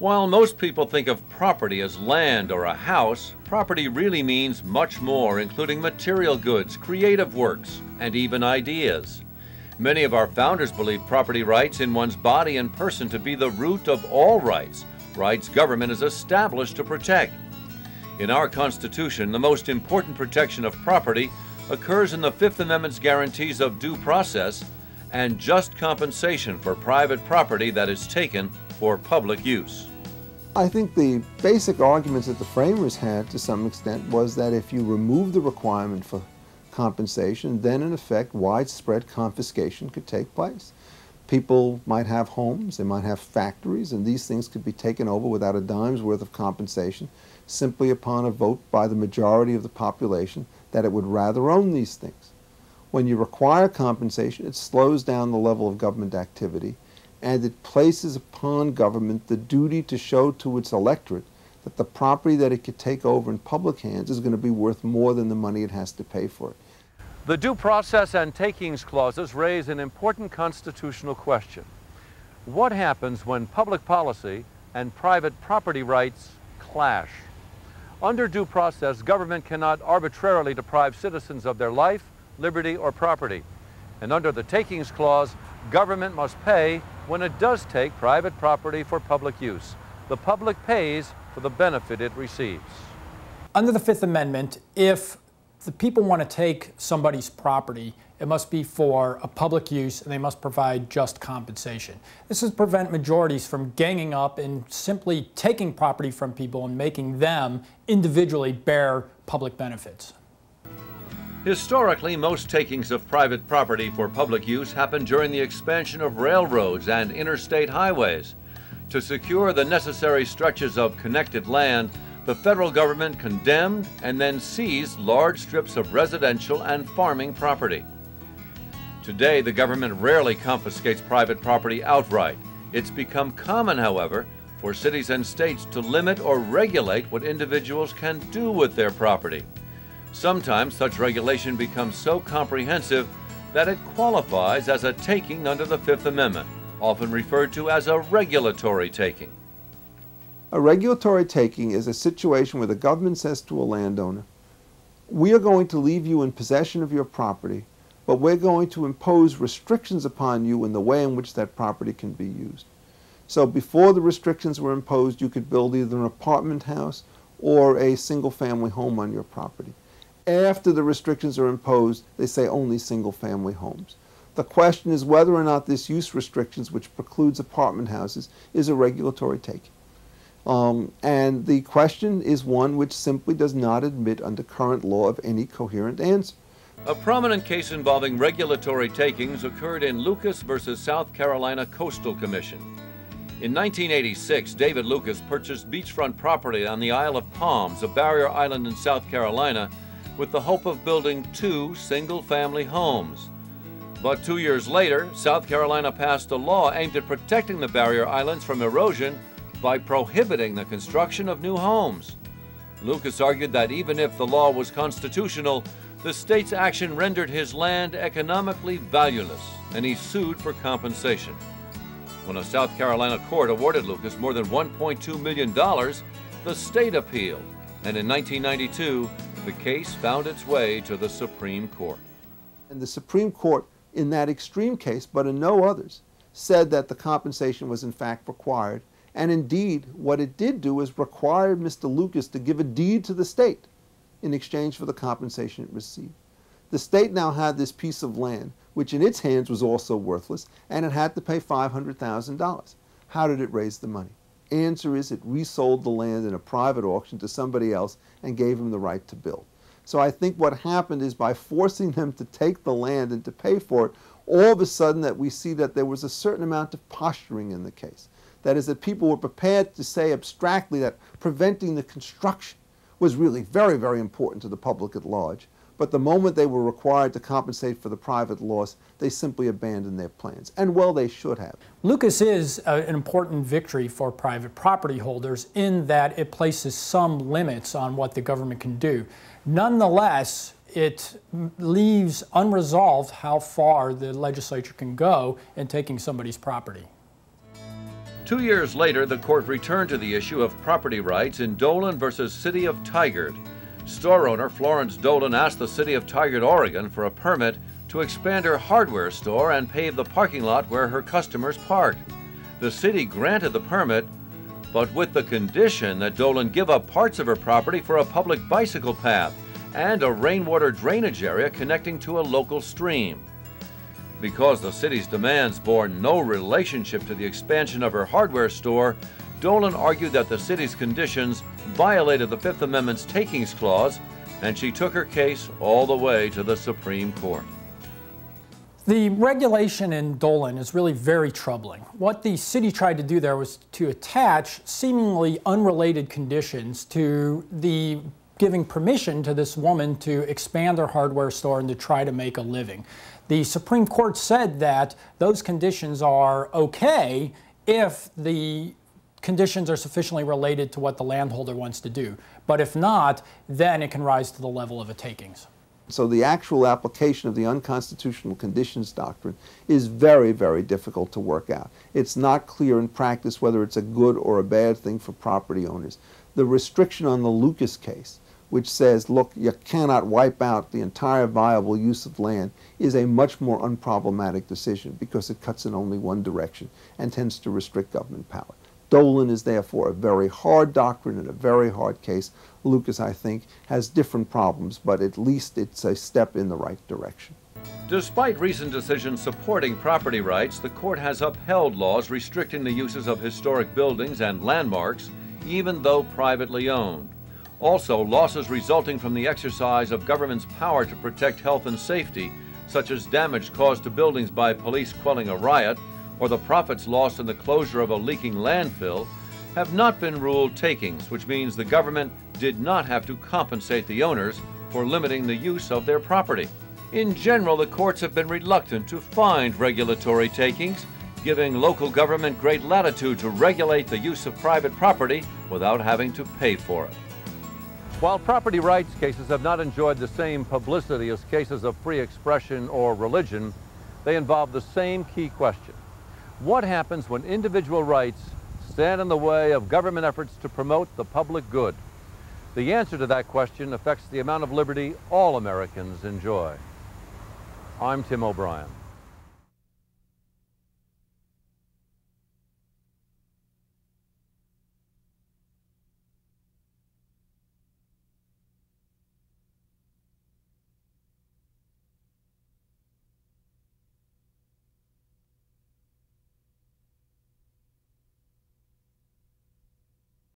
while most people think of property as land or a house, property really means much more, including material goods, creative works, and even ideas. Many of our founders believed property rights in one's body and person to be the root of all rights, rights government is established to protect. In our Constitution, the most important protection of property occurs in the Fifth Amendment's guarantees of due process and just compensation for private property that is taken for public use. I think the basic arguments that the framers had to some extent was that if you remove the requirement for compensation, then in effect widespread confiscation could take place. People might have homes, they might have factories, and these things could be taken over without a dime's worth of compensation simply upon a vote by the majority of the population that it would rather own these things. When you require compensation, it slows down the level of government activity and it places upon government the duty to show to its electorate that the property that it could take over in public hands is going to be worth more than the money it has to pay for it. The due process and takings clauses raise an important constitutional question. What happens when public policy and private property rights clash? Under due process, government cannot arbitrarily deprive citizens of their life, liberty, or property. And under the takings clause, government must pay when it does take private property for public use. The public pays for the benefit it receives. Under the Fifth Amendment, if the people want to take somebody's property, it must be for a public use and they must provide just compensation. This is prevent majorities from ganging up and simply taking property from people and making them individually bear public benefits. Historically, most takings of private property for public use happened during the expansion of railroads and interstate highways. To secure the necessary stretches of connected land, the federal government condemned and then seized large strips of residential and farming property. Today, the government rarely confiscates private property outright. It's become common, however, for cities and states to limit or regulate what individuals can do with their property. Sometimes such regulation becomes so comprehensive that it qualifies as a taking under the Fifth Amendment, often referred to as a regulatory taking. A regulatory taking is a situation where the government says to a landowner, we are going to leave you in possession of your property, but we're going to impose restrictions upon you in the way in which that property can be used. So before the restrictions were imposed, you could build either an apartment house or a single family home on your property. After the restrictions are imposed, they say only single family homes. The question is whether or not this use restrictions, which precludes apartment houses, is a regulatory taking. Um, and the question is one which simply does not admit under current law of any coherent answer. A prominent case involving regulatory takings occurred in Lucas versus South Carolina Coastal Commission. In 1986, David Lucas purchased beachfront property on the Isle of Palms, a barrier island in South Carolina, with the hope of building two single-family homes. But two years later, South Carolina passed a law aimed at protecting the barrier islands from erosion by prohibiting the construction of new homes. Lucas argued that even if the law was constitutional, the state's action rendered his land economically valueless, and he sued for compensation. When a South Carolina court awarded Lucas more than $1.2 million, the state appealed, and in 1992, the case found its way to the Supreme Court. And the Supreme Court, in that extreme case, but in no others, said that the compensation was in fact required. And indeed, what it did do is required Mr. Lucas to give a deed to the state in exchange for the compensation it received. The state now had this piece of land, which in its hands was also worthless, and it had to pay $500,000. How did it raise the money? Answer is it resold the land in a private auction to somebody else and gave him the right to build. So I think what happened is by forcing them to take the land and to pay for it, all of a sudden that we see that there was a certain amount of posturing in the case. That is that people were prepared to say abstractly that preventing the construction was really very, very important to the public at large. But the moment they were required to compensate for the private loss, they simply abandoned their plans. And well, they should have. Lucas is a, an important victory for private property holders in that it places some limits on what the government can do. Nonetheless, it leaves unresolved how far the legislature can go in taking somebody's property. Two years later, the court returned to the issue of property rights in Dolan versus City of Tigard. Store owner Florence Dolan asked the City of Tigard, Oregon for a permit to expand her hardware store and pave the parking lot where her customers parked. The city granted the permit, but with the condition that Dolan give up parts of her property for a public bicycle path and a rainwater drainage area connecting to a local stream. Because the city's demands bore no relationship to the expansion of her hardware store, Dolan argued that the city's conditions violated the Fifth Amendment's takings clause, and she took her case all the way to the Supreme Court. The regulation in Dolan is really very troubling. What the city tried to do there was to attach seemingly unrelated conditions to the giving permission to this woman to expand her hardware store and to try to make a living. The Supreme Court said that those conditions are okay if the conditions are sufficiently related to what the landholder wants to do. But if not, then it can rise to the level of a takings. So the actual application of the unconstitutional conditions doctrine is very, very difficult to work out. It's not clear in practice whether it's a good or a bad thing for property owners. The restriction on the Lucas case which says, look, you cannot wipe out the entire viable use of land, is a much more unproblematic decision because it cuts in only one direction and tends to restrict government power. Dolan is therefore a very hard doctrine and a very hard case. Lucas, I think, has different problems, but at least it's a step in the right direction. Despite recent decisions supporting property rights, the court has upheld laws restricting the uses of historic buildings and landmarks, even though privately owned. Also, losses resulting from the exercise of government's power to protect health and safety, such as damage caused to buildings by police quelling a riot, or the profits lost in the closure of a leaking landfill, have not been ruled takings, which means the government did not have to compensate the owners for limiting the use of their property. In general, the courts have been reluctant to find regulatory takings, giving local government great latitude to regulate the use of private property without having to pay for it. While property rights cases have not enjoyed the same publicity as cases of free expression or religion, they involve the same key question. What happens when individual rights stand in the way of government efforts to promote the public good? The answer to that question affects the amount of liberty all Americans enjoy. I'm Tim O'Brien.